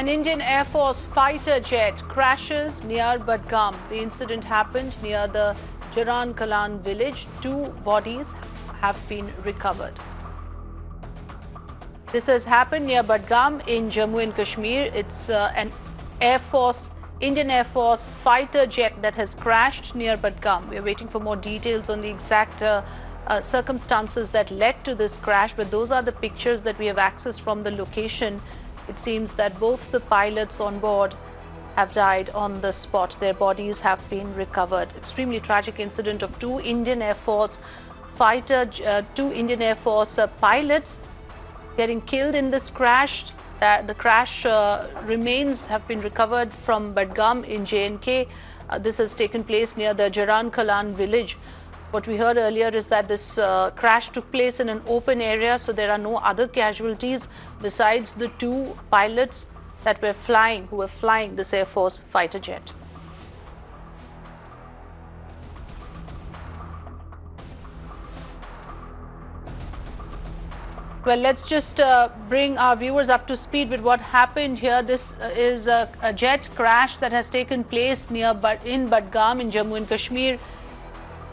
An Indian Air Force fighter jet crashes near Budgam. The incident happened near the Gerand Kalan village. Two bodies have been recovered. This has happened near Budgam in Jammu and Kashmir. It's uh, an Air Force, Indian Air Force fighter jet that has crashed near Budgam. We're waiting for more details on the exact uh, uh, circumstances that led to this crash, but those are the pictures that we have access from the location it seems that both the pilots on board have died on the spot. Their bodies have been recovered. Extremely tragic incident of two Indian Air Force fighter, uh, two Indian Air Force uh, pilots getting killed in this crash. Uh, the crash uh, remains have been recovered from Budgam in JNK. Uh, this has taken place near the Gerand Kalan village. What we heard earlier is that this uh, crash took place in an open area, so there are no other casualties besides the two pilots that were flying, who were flying this Air Force fighter jet. Well, let's just uh, bring our viewers up to speed with what happened here. This uh, is a, a, jet crash that has taken place near in Budgam in Jammu and Kashmir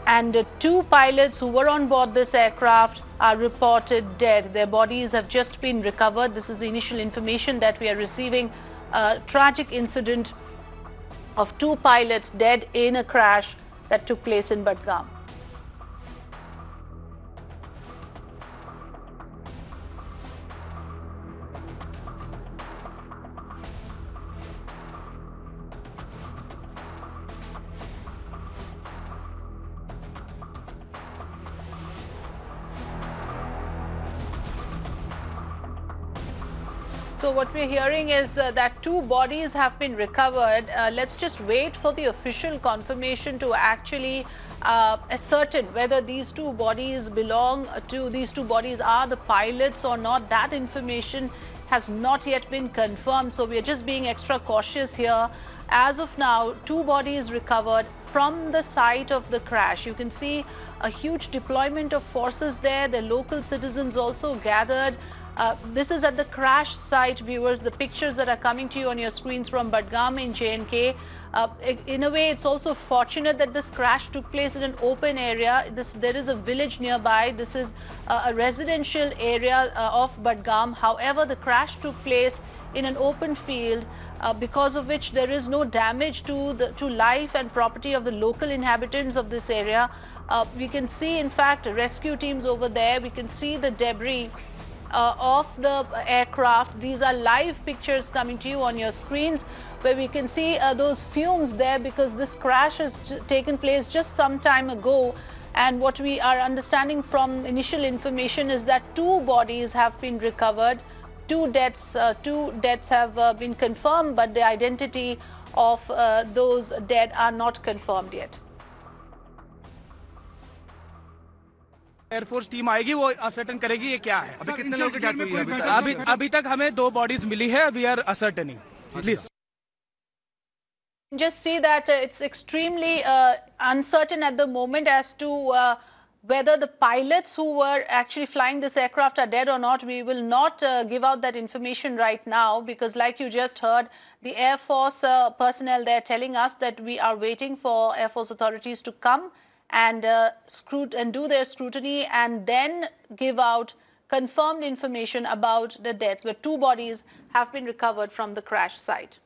and two pilots who were on board this aircraft are reported dead. Their bodies have just been recovered. This is the initial information that we are receiving. A tragic incident of two pilots dead in a crash that took place in Budgam. So what we're hearing is uh, that two bodies have been recovered. Uh, let's just wait for the official confirmation to actually uh, ascertain whether these two bodies belong to, these two bodies are the pilots or not. That information has not yet been confirmed. So we're just being extra cautious here. As of now, two bodies recovered from the site of the crash. You can see a huge deployment of forces there. The local citizens also gathered. Uh, this is at the crash site, viewers. The pictures that are coming to you on your screens from Budgam in JNK. Uh, in a way, it's also fortunate that this crash took place in an open area. This, there is a village nearby. This is uh, a residential area uh, of Budgam. However, the crash took place in an open field uh, because of which there is no damage to the to life and property of the local inhabitants of this area. Uh, we can see, in fact, rescue teams over there. We can see the debris uh, of the aircraft. These are live pictures coming to you on your screens where we can see uh, those fumes there because this crash has taken place just some time ago. And what we are understanding from initial information is that two bodies have been recovered. Two deaths, uh, two deaths have uh, been confirmed, but the identity of uh, those dead are not confirmed yet. Air force team आएगी वो ascertain करेगी ये क्या है अभी कितने लोगों की डेथ हुई है अभी अभी तक हमें दो बॉडीज मिली है we are ascertaining please Just see that uh, it's extremely uh, uncertain at the moment as to uh, whether the pilots who were actually flying this aircraft are dead or not. We will not uh, give out that information right now because like you just heard, the Air Force uh, personnel, they're telling us that we are waiting for Air Force authorities to come and, uh, and do their scrutiny and then give out confirmed information about the deaths, where two bodies have been recovered from the crash site.